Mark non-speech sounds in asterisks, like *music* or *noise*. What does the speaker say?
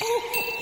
Oh, *laughs*